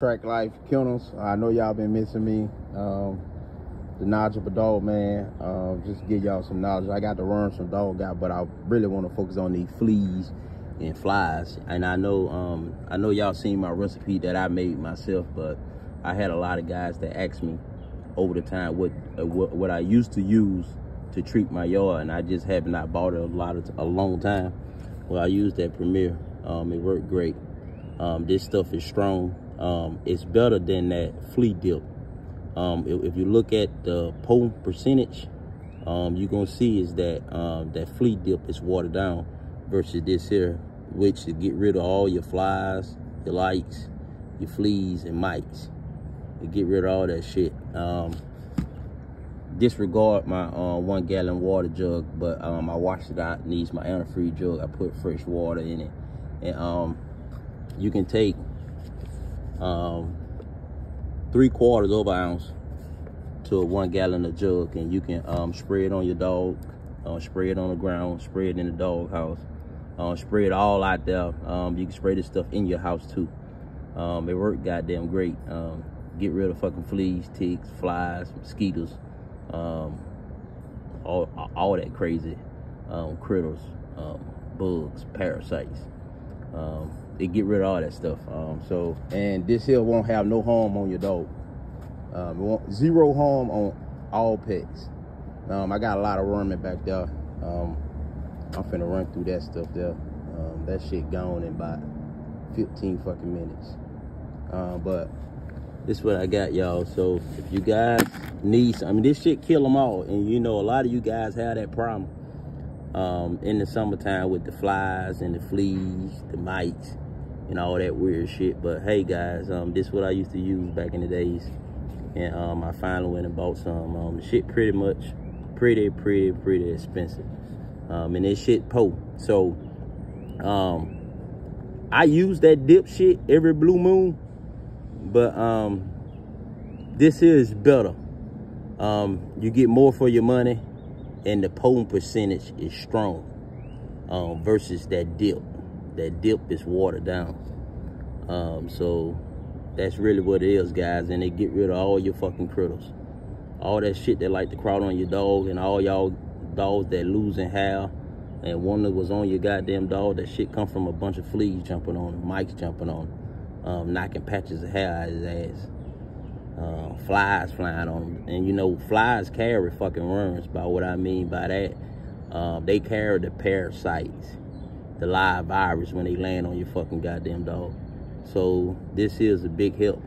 Track Life Kennels. I know y'all been missing me. Um, the knowledgeable dog man. Uh, just give y'all some knowledge. I got to learn some dog out, but I really want to focus on these fleas and flies. And I know um, I know y'all seen my recipe that I made myself, but I had a lot of guys that asked me over the time what uh, what, what I used to use to treat my yard, and I just have not bought it a lot of a long time. Well, I used that Premier. Um, it worked great. Um, this stuff is strong um, it's better than that flea dip. Um, if, if, you look at the pole percentage, um, you're gonna see is that um, that flea dip is watered down versus this here, which to get rid of all your flies, your lights, your fleas and mites. To get rid of all that shit. Um, disregard my uh, one gallon water jug, but um, I washed it out. Needs my antifreeze jug. I put fresh water in it, and you can take um, three quarters of an ounce to a one gallon of jug and you can um, spray it on your dog uh, spray it on the ground spray it in the dog house uh, spray it all out there. Um, you can spray this stuff in your house too. Um, it worked goddamn great. Um, get rid of fucking fleas ticks flies mosquitoes um, all, all that crazy um, critters bugs parasites they get rid of all that stuff. Um, so, and this here won't have no harm on your dog. Um, zero harm on all pets. Um, I got a lot of worming back there. Um, I'm finna run through that stuff there. Um, that shit gone in about 15 fucking minutes. Uh, but this is what I got, y'all. So if you guys need, I mean, this shit kill them all. And you know, a lot of you guys have that problem um, in the summertime with the flies and the fleas, the mites and all that weird shit. But hey guys, um, this is what I used to use back in the days. And um, I finally went and bought some. Um, shit pretty much, pretty, pretty, pretty expensive. Um, and this shit po. So, um, I use that dip shit every blue moon. But um, this is better. Um, you get more for your money and the potent percentage is strong um, versus that dip that dip is watered down. Um, so that's really what it is, guys. And they get rid of all your fucking critters. All that shit that like to crawl on your dog and all y'all dogs that losing hair and one that was on your goddamn dog, that shit come from a bunch of fleas jumping on him, mites jumping on um, knocking patches of hair out of his ass. Uh, flies flying on them. And you know, flies carry fucking worms by what I mean by that. Um, they carry the parasites the live virus when they land on your fucking goddamn dog. So this is a big help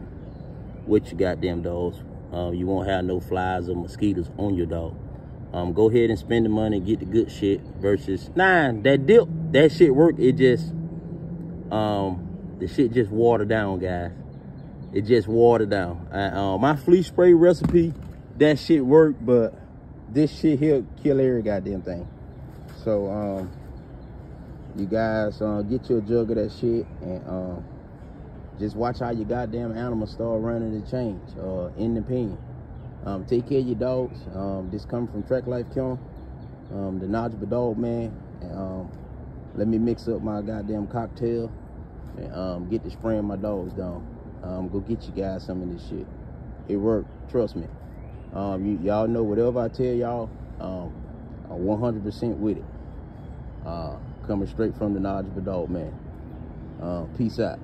with your goddamn dogs. Um, you won't have no flies or mosquitoes on your dog. Um, go ahead and spend the money, get the good shit versus nine. That dip, that shit work. It just, um, the shit just watered down, guys. It just watered down. Uh, my flea spray recipe, that shit worked, but this shit here kill every goddamn thing. So, um, you guys uh, get you a jug of that shit and uh, just watch how your goddamn animals start running the change uh, in the pen. Um, take care of your dogs. Um, this coming from Track Life Kennel, um, the knowledgeable dog man. And, um, let me mix up my goddamn cocktail and um, get to spraying my dogs down. Um, go get you guys some of this shit. It worked, trust me. y'all know whatever I tell y'all, I'm 100% with it. Uh, coming straight from the knowledge knowledgeable dog man. Uh, peace out.